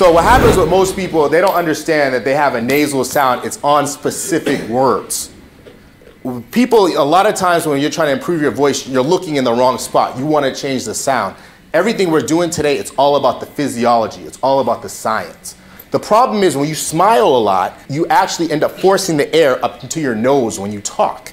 So what happens with most people, they don't understand that they have a nasal sound. It's on specific words. People, a lot of times when you're trying to improve your voice, you're looking in the wrong spot. You want to change the sound. Everything we're doing today, it's all about the physiology. It's all about the science. The problem is when you smile a lot, you actually end up forcing the air up into your nose when you talk.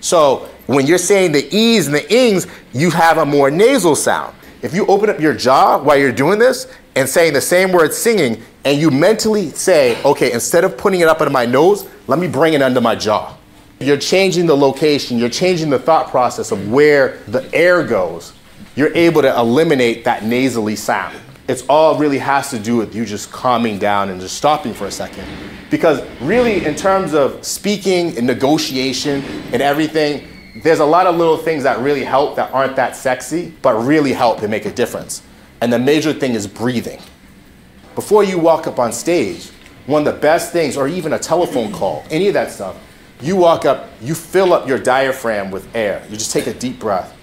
So when you're saying the E's and the ings, you have a more nasal sound. If you open up your jaw while you're doing this and saying the same word singing, and you mentally say, okay, instead of putting it up into my nose, let me bring it under my jaw. You're changing the location, you're changing the thought process of where the air goes. You're able to eliminate that nasally sound. It's all really has to do with you just calming down and just stopping for a second. Because really, in terms of speaking and negotiation and everything, there's a lot of little things that really help that aren't that sexy, but really help and make a difference. And the major thing is breathing. Before you walk up on stage, one of the best things, or even a telephone call, any of that stuff, you walk up, you fill up your diaphragm with air. You just take a deep breath.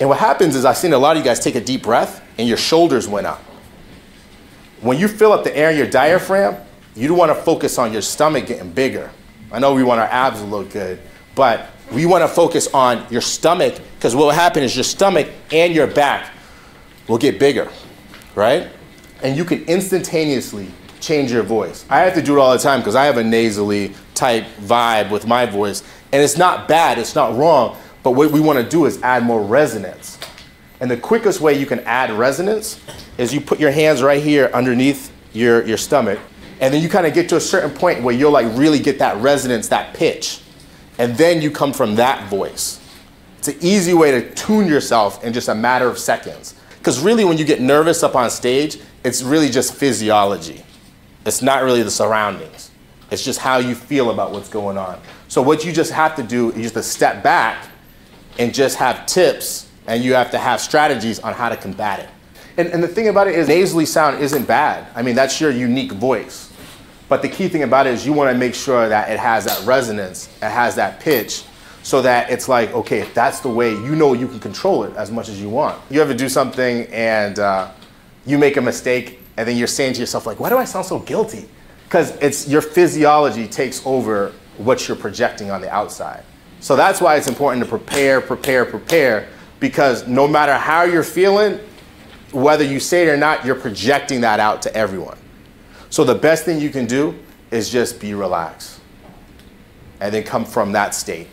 And what happens is I've seen a lot of you guys take a deep breath and your shoulders went up. When you fill up the air in your diaphragm, you don't want to focus on your stomach getting bigger. I know we want our abs to look good, but we want to focus on your stomach because what will happen is your stomach and your back will get bigger, right? And you can instantaneously change your voice. I have to do it all the time because I have a nasally type vibe with my voice. And it's not bad, it's not wrong, but what we want to do is add more resonance. And the quickest way you can add resonance is you put your hands right here underneath your, your stomach, and then you kind of get to a certain point where you'll like really get that resonance, that pitch. And then you come from that voice. It's an easy way to tune yourself in just a matter of seconds. Because really, when you get nervous up on stage, it's really just physiology. It's not really the surroundings. It's just how you feel about what's going on. So what you just have to do is just to step back and just have tips and you have to have strategies on how to combat it. And, and the thing about it is nasally sound isn't bad. I mean, that's your unique voice. But the key thing about it is you want to make sure that it has that resonance, it has that pitch, so that it's like, okay, if that's the way, you know you can control it as much as you want. You ever do something and uh, you make a mistake and then you're saying to yourself, like, why do I sound so guilty? Because it's your physiology takes over what you're projecting on the outside. So that's why it's important to prepare, prepare, prepare, because no matter how you're feeling, whether you say it or not, you're projecting that out to everyone. So the best thing you can do is just be relaxed and then come from that state.